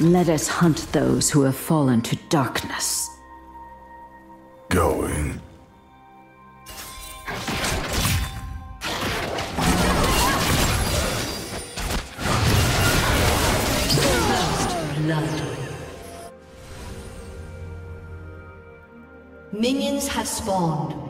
Let us hunt those who have fallen to darkness. Going. Minions have spawned.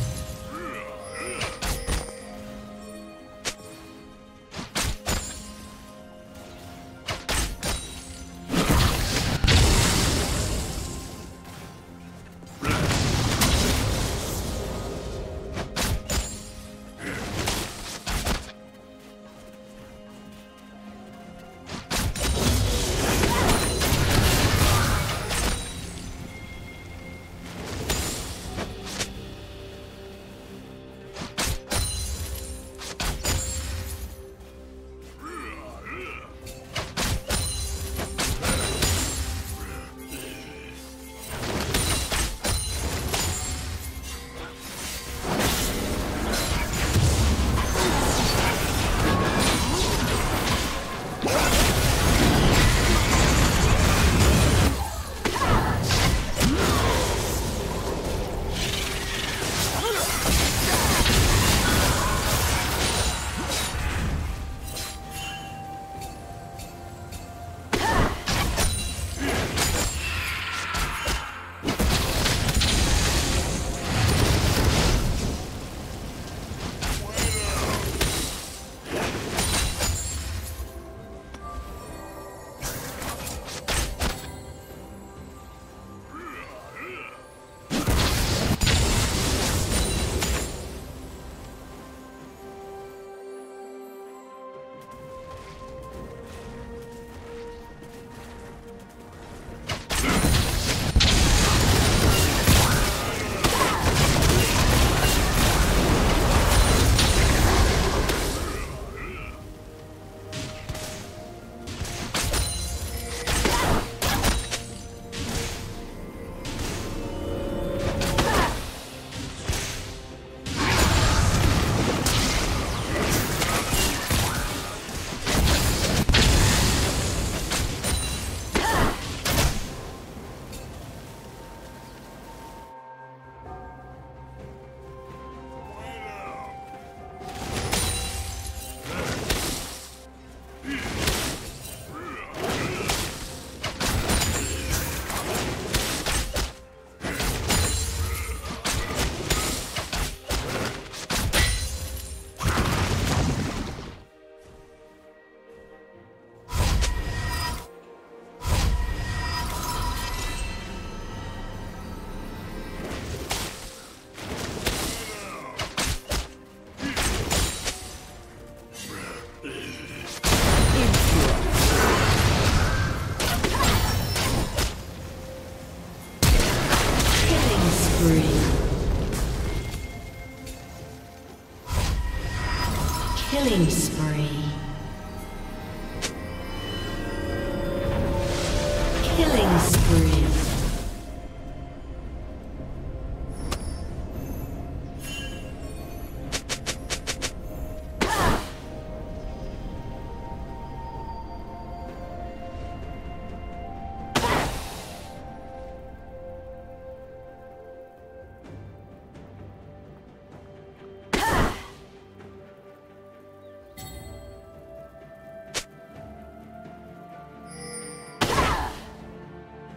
Killing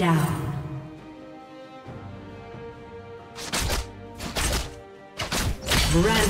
Down. Rampage.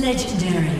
Legendary.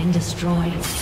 Been destroyed.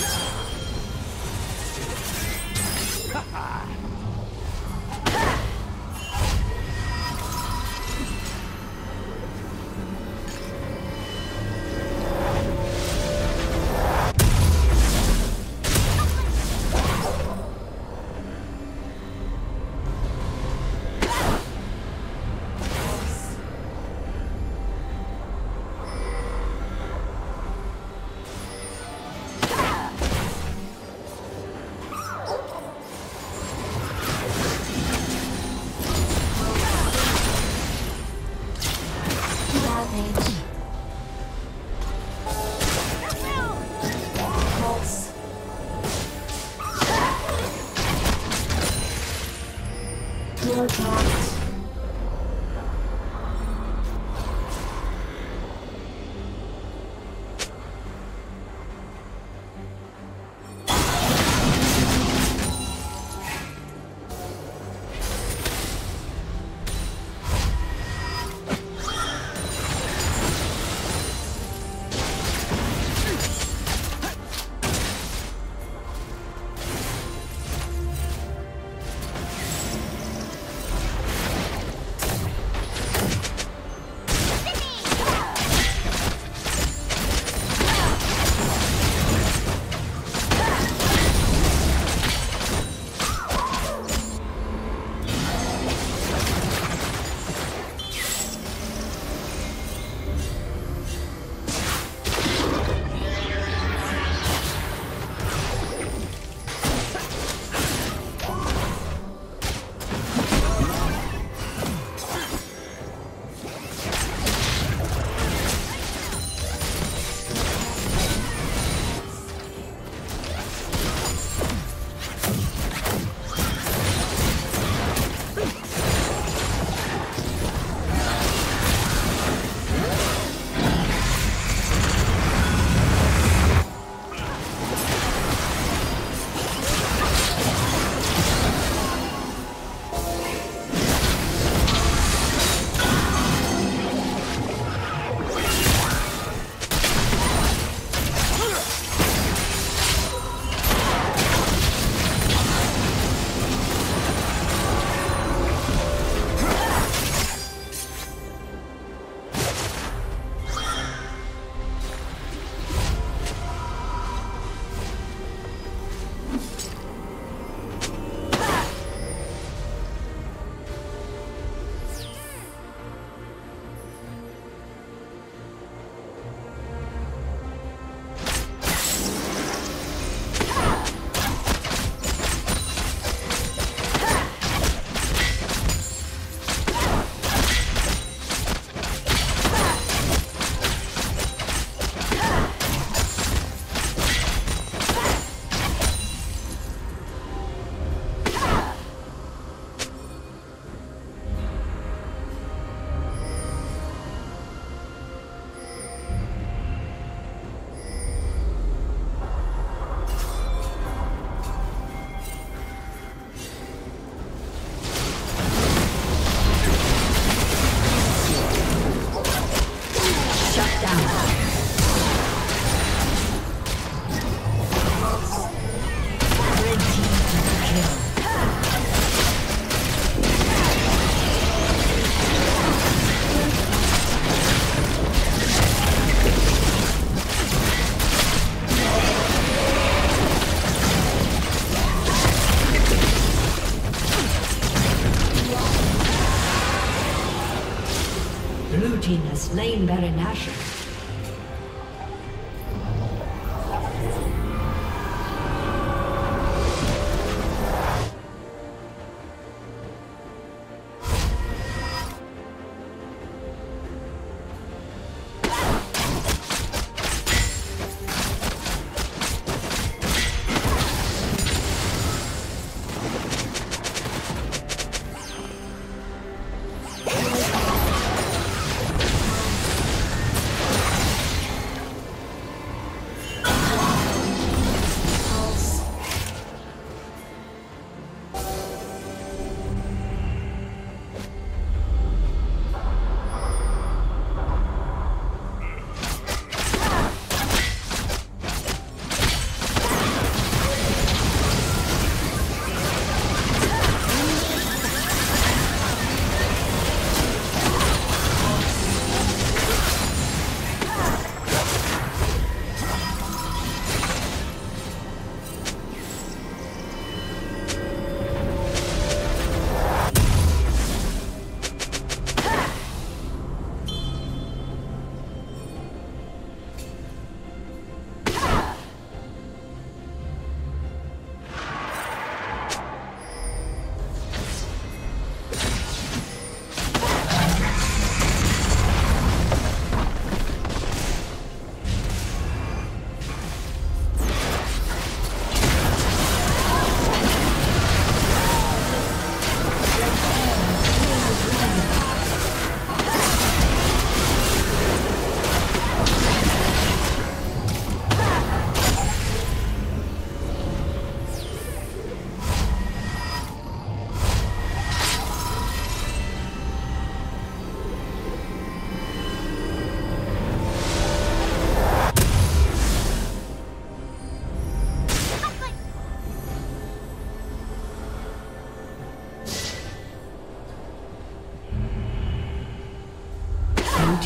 Baron Nashor.